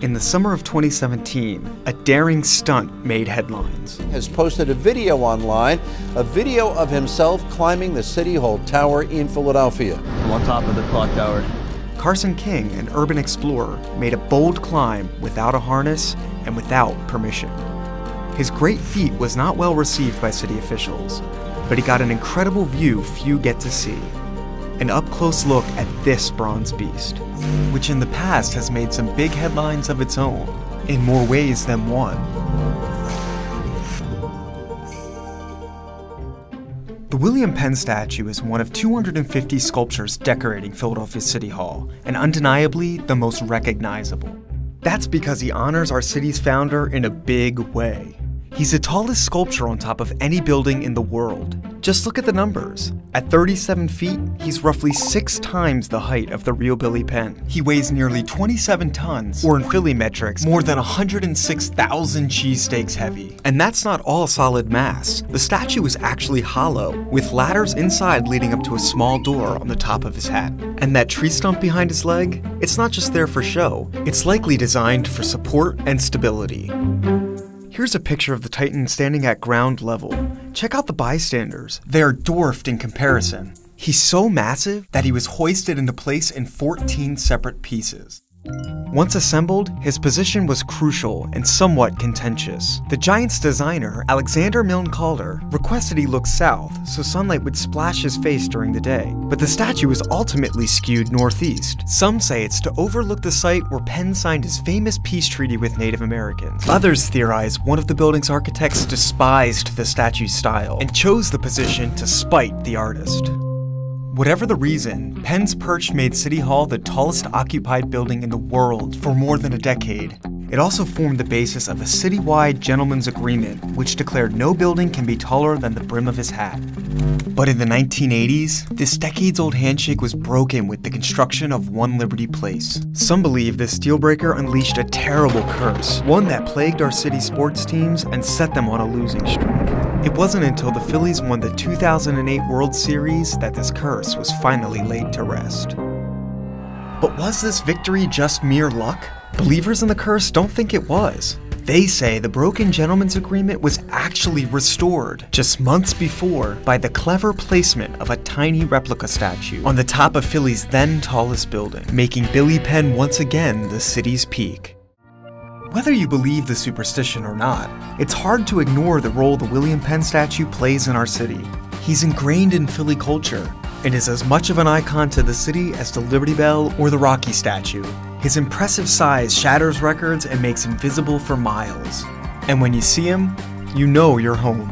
In the summer of 2017, a daring stunt made headlines. Has posted a video online, a video of himself climbing the City Hall Tower in Philadelphia. I'm on top of the clock tower. Carson King, an urban explorer, made a bold climb without a harness and without permission. His great feat was not well received by city officials, but he got an incredible view few get to see an up close look at this bronze beast, which in the past has made some big headlines of its own, in more ways than one. The William Penn statue is one of 250 sculptures decorating Philadelphia City Hall, and undeniably the most recognizable. That's because he honors our city's founder in a big way. He's the tallest sculpture on top of any building in the world. Just look at the numbers. At 37 feet, he's roughly six times the height of the real Billy Penn. He weighs nearly 27 tons, or in Philly metrics, more than 106,000 cheesesteaks heavy. And that's not all solid mass. The statue is actually hollow, with ladders inside leading up to a small door on the top of his hat. And that tree stump behind his leg? It's not just there for show, it's likely designed for support and stability. Here's a picture of the Titan standing at ground level. Check out the bystanders. They are dwarfed in comparison. He's so massive that he was hoisted into place in 14 separate pieces. Once assembled, his position was crucial and somewhat contentious. The Giant's designer, Alexander Milne Calder, requested he look south so sunlight would splash his face during the day, but the statue was ultimately skewed northeast. Some say it's to overlook the site where Penn signed his famous peace treaty with Native Americans. Others theorize one of the building's architects despised the statue's style and chose the position to spite the artist. Whatever the reason, Penn's Perch made City Hall the tallest occupied building in the world for more than a decade. It also formed the basis of a citywide gentleman's agreement, which declared no building can be taller than the brim of his hat. But in the 1980s, this decades old handshake was broken with the construction of One Liberty Place. Some believe this dealbreaker unleashed a terrible curse, one that plagued our city sports teams and set them on a losing streak. It wasn't until the Phillies won the 2008 World Series that this curse was finally laid to rest. But was this victory just mere luck? Believers in the curse don't think it was. They say the broken gentleman's agreement was actually restored just months before by the clever placement of a tiny replica statue on the top of Philly's then tallest building, making Billy Penn once again the city's peak. Whether you believe the superstition or not, it's hard to ignore the role the William Penn statue plays in our city. He's ingrained in Philly culture and is as much of an icon to the city as the Liberty Bell or the Rocky statue. His impressive size shatters records and makes him visible for miles. And when you see him, you know you're home.